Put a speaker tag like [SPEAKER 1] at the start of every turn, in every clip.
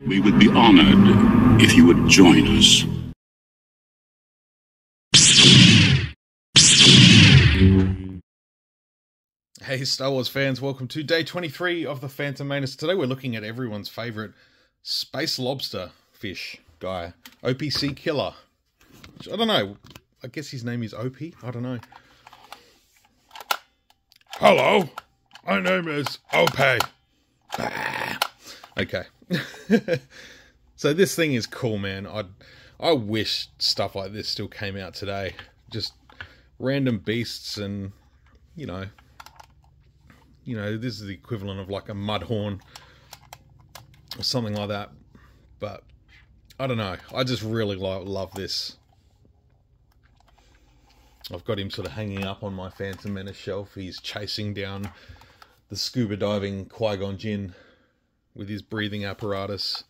[SPEAKER 1] We would be honored if you would join us.
[SPEAKER 2] Hey, Star Wars fans, welcome to day 23 of the Phantom Menace. Today we're looking at everyone's favorite space lobster fish guy, Opee Sea Killer. Which, I don't know, I guess his name is OP? I don't know.
[SPEAKER 3] Hello, my name is OP. Ah.
[SPEAKER 2] Okay. so this thing is cool, man. I I wish stuff like this still came out today. Just random beasts and you know you know, this is the equivalent of like a mudhorn or something like that. But I don't know. I just really lo- love this. I've got him sort of hanging up on my Phantom Menace shelf. He's chasing down the scuba diving Qui Gon Jinn with his breathing apparatus.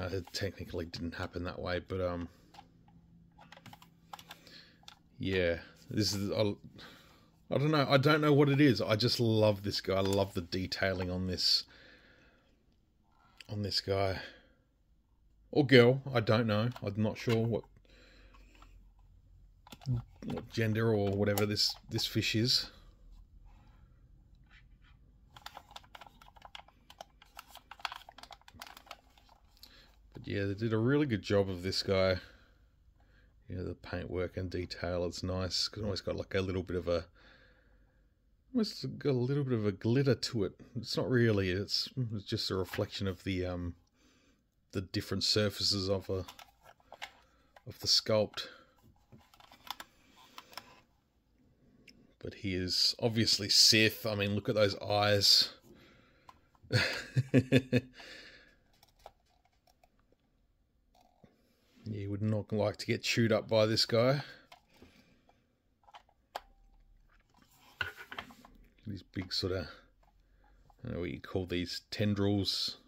[SPEAKER 2] Uh, it technically didn't happen that way, but um, yeah, this is. I, I don't know. I don't know what it is. I just love this guy. I love the detailing on this. On this guy, or girl, I don't know. I'm not sure what what gender or whatever this this fish is. Yeah, they did a really good job of this guy. Yeah, the paintwork and detail, it's nice. It's always got like a little bit of a almost got a little bit of a glitter to it. It's not really. It's, it's just a reflection of the um the different surfaces of a of the sculpt. But he is obviously Sith. I mean, look at those eyes. you would not like to get chewed up by this guy. These big sort of, I don't know what you call these tendrils.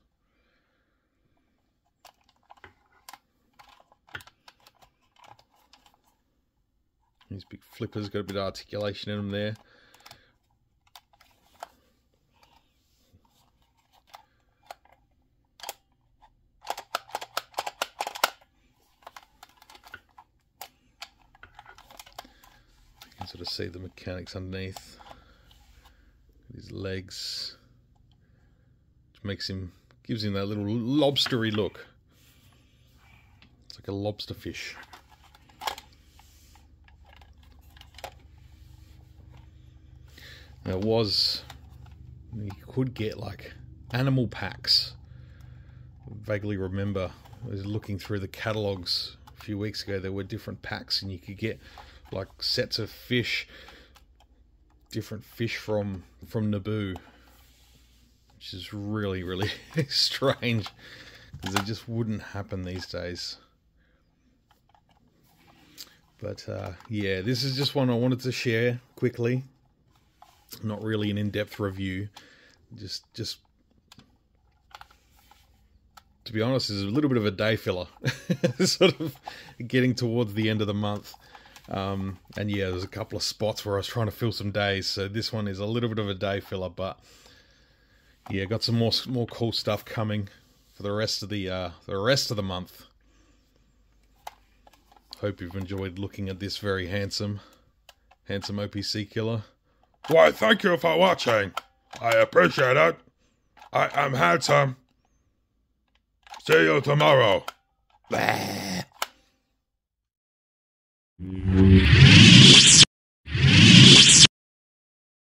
[SPEAKER 2] These big flippers got a bit of articulation in them there. Sort of see the mechanics underneath his legs. Which makes him gives him that little lobstery look. It's like a lobster fish. There was you could get like animal packs. I vaguely remember I was looking through the catalogs a few weeks ago. There were different packs, and you could get like sets of fish different fish from from Naboo, which is really really strange because it just wouldn't happen these days. But uh, yeah, this is just one I wanted to share quickly. Not really an in-depth review, just just to be honest, is a little bit of a day filler. sort of getting towards the end of the month. Um, and yeah, there's a couple of spots where I was trying to fill some days, so this one is a little bit of a day filler, but yeah, got some more more cool stuff coming for the rest of the uh, the rest of the month. Hope you've enjoyed looking at this very handsome, handsome Opee Sea killer.
[SPEAKER 3] Why, thank you for watching. I appreciate it. I am handsome. See you tomorrow.
[SPEAKER 1] Blah.